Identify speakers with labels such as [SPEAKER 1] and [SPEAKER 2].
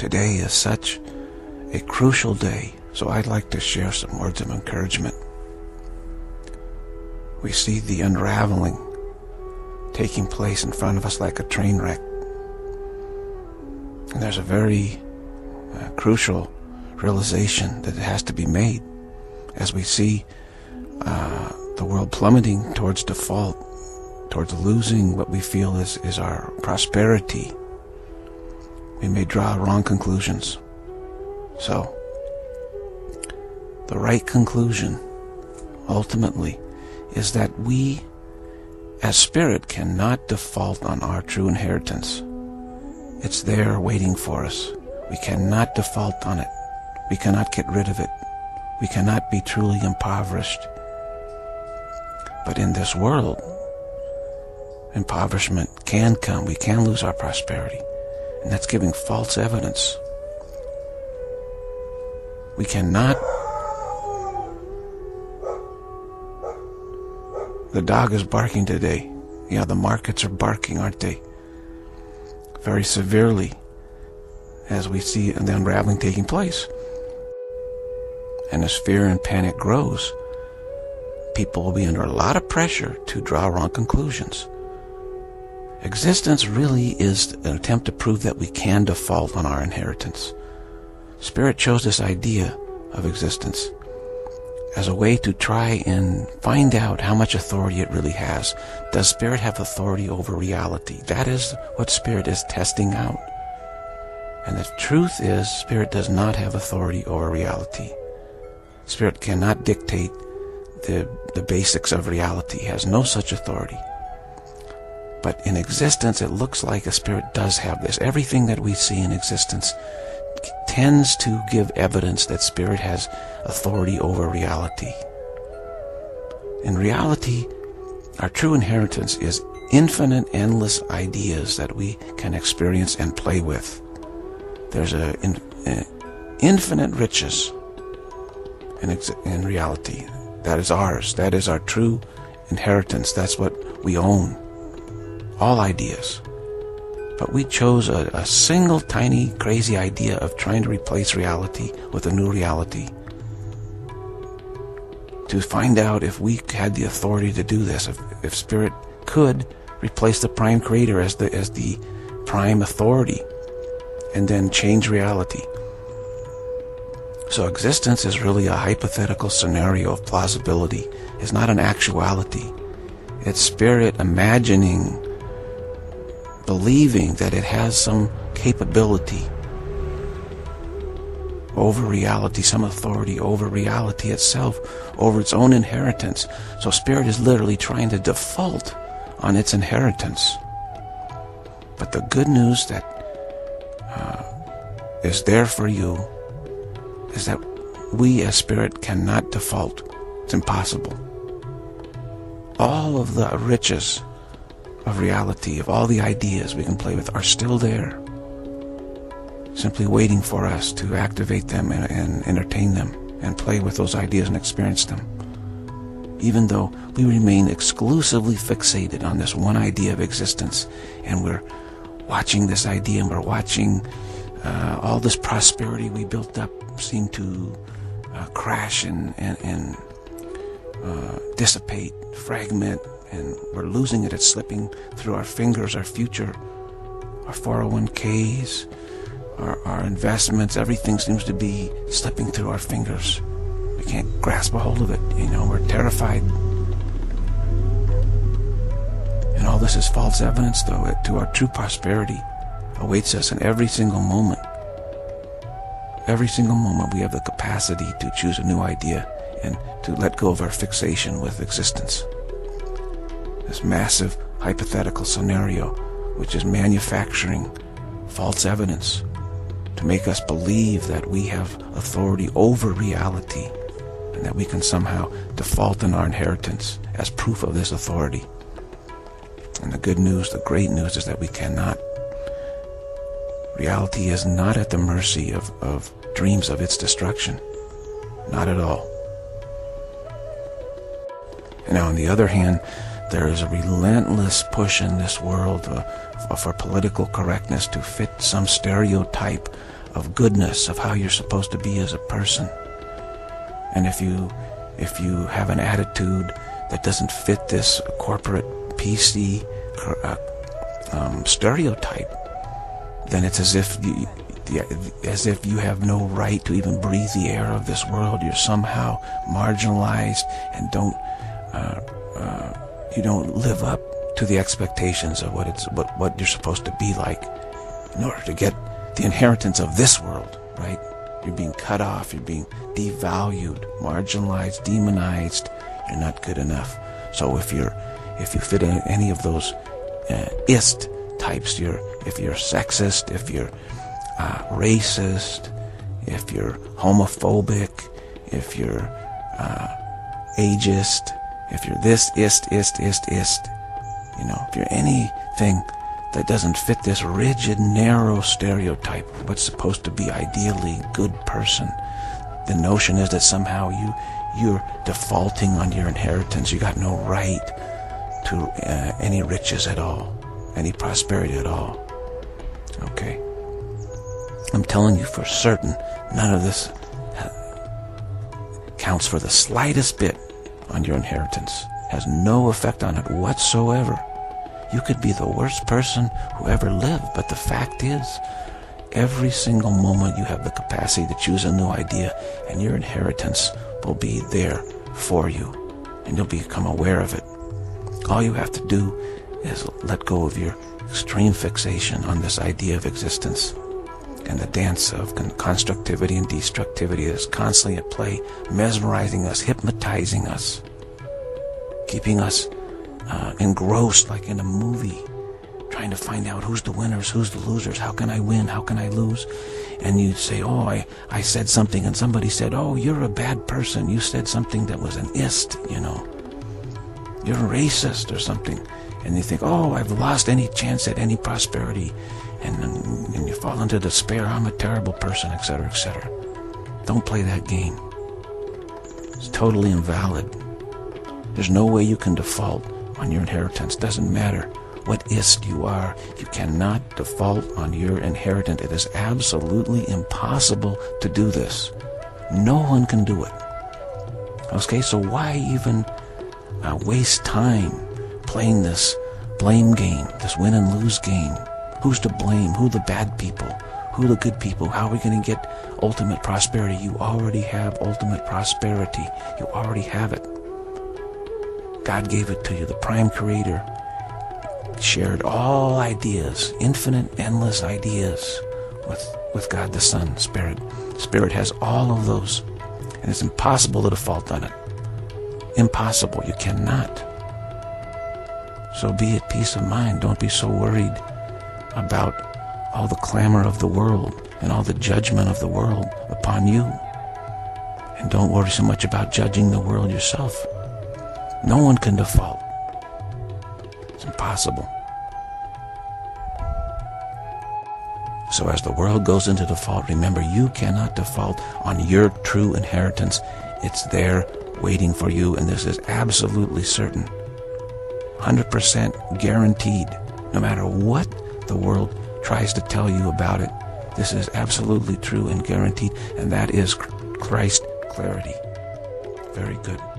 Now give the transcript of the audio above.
[SPEAKER 1] today is such a crucial day, so I'd like to share some words of encouragement. We see the unraveling taking place in front of us like a train wreck. And there's a very uh, crucial realization that it has to be made as we see uh, the world plummeting towards default, towards losing what we feel is, is our prosperity. We may draw wrong conclusions. So, the right conclusion, ultimately, is that we, as spirit, cannot default on our true inheritance. It's there waiting for us. We cannot default on it. We cannot get rid of it. We cannot be truly impoverished. But in this world, impoverishment can come. We can lose our prosperity. And that's giving false evidence. We cannot. The dog is barking today. Yeah, the markets are barking, aren't they? Very severely as we see the unraveling taking place. And as fear and panic grows, people will be under a lot of pressure to draw wrong conclusions. Existence really is an attempt to prove that we can default on our inheritance. Spirit chose this idea of existence as a way to try and find out how much authority it really has. Does Spirit have authority over reality? That is what Spirit is testing out. And the truth is, Spirit does not have authority over reality. Spirit cannot dictate the, the basics of reality, has no such authority. But in existence, it looks like a spirit does have this. Everything that we see in existence tends to give evidence that spirit has authority over reality. In reality, our true inheritance is infinite, endless ideas that we can experience and play with. There's a, a infinite riches in, in reality. That is ours. That is our true inheritance. That's what we own. All ideas. But we chose a, a single tiny crazy idea of trying to replace reality with a new reality. To find out if we had the authority to do this, if, if Spirit could replace the prime creator as the as the prime authority and then change reality. So existence is really a hypothetical scenario of plausibility. It's not an actuality. It's spirit imagining, believing that it has some capability over reality, some authority over reality itself, over its own inheritance. So spirit is literally trying to default on its inheritance. But the good news that uh, is there for you is that we as spirit cannot default. It's impossible. All of the riches of reality, of all the ideas we can play with, are still there. Simply waiting for us to activate them and, and entertain them and play with those ideas and experience them. Even though we remain exclusively fixated on this one idea of existence and we're watching this idea and we're watching uh, all this prosperity we built up seem to uh, crash and, and, and uh, dissipate, fragment, and we're losing it. It's slipping through our fingers, our future, our 401ks, our, our investments. Everything seems to be slipping through our fingers. We can't grasp a hold of it. You know, we're terrified. And all this is false evidence, though, to our true prosperity awaits us in every single moment. Every single moment we have the capacity to choose a new idea and to let go of our fixation with existence. This massive hypothetical scenario, which is manufacturing false evidence to make us believe that we have authority over reality and that we can somehow default in our inheritance as proof of this authority. And the good news, the great news is that we cannot Reality is not at the mercy of, of dreams of its destruction. Not at all. Now, on the other hand, there is a relentless push in this world uh, for political correctness to fit some stereotype of goodness, of how you're supposed to be as a person. And if you if you have an attitude that doesn't fit this corporate PC uh, um, stereotype, then it's as if you, as if you have no right to even breathe the air of this world. You're somehow marginalized and don't uh, uh, you don't live up to the expectations of what it's what what you're supposed to be like in order to get the inheritance of this world, right? You're being cut off, you're being devalued, marginalized, demonized. You're not good enough. So if you're if you fit in any of those uh, ist types, you're if you're sexist, if you're uh, racist, if you're homophobic, if you're uh, ageist, if you're this ist ist ist ist, you know, if you're anything that doesn't fit this rigid, narrow stereotype of what's supposed to be ideally good person. The notion is that somehow you you're defaulting on your inheritance. You got no right to uh, any riches at all, any prosperity at all. Okay. I'm telling you for certain, none of this counts for the slightest bit on your inheritance. Has no effect on it whatsoever. You could be the worst person who ever lived, but the fact is, every single moment you have the capacity to choose a new idea, and your inheritance will be there for you, and you'll become aware of it. All you have to do is let go of your extreme fixation on this idea of existence and the dance of constructivity and destructivity that is constantly at play, mesmerizing us, hypnotizing us, keeping us uh, engrossed like in a movie, trying to find out who's the winners, who's the losers, how can I win, how can I lose? And you'd say, oh, I, I said something, and somebody said, oh, you're a bad person. You said something that was an ist, you know. You're a racist or something. And you think, oh, I've lost any chance at any prosperity. And, and you fall into despair, I'm a terrible person, etc., etc. Don't play that game. It's totally invalid. There's no way you can default on your inheritance. Doesn't matter what ist you are. You cannot default on your inheritance. It is absolutely impossible to do this. No one can do it. Okay, so why even uh, waste time playing this blame game, this win and lose game? Who's to blame? Who the bad people? Who the good people? How are we going to get ultimate prosperity? You already have ultimate prosperity. You already have it. God gave it to you. The prime creator shared all ideas, infinite, endless ideas with, with God the Son, Spirit. Spirit has all of those. And it's impossible to default on it. Impossible. You cannot. So be at peace of mind. Don't be so worried about all the clamor of the world and all the judgment of the world upon you. And don't worry so much about judging the world yourself. No one can default. It's impossible. So as the world goes into default, remember you cannot default on your true inheritance. It's there waiting for you, and this is absolutely certain. 100% guaranteed. No matter what the world tries to tell you about it, this is absolutely true and guaranteed, and that is Christ clarity. Very good.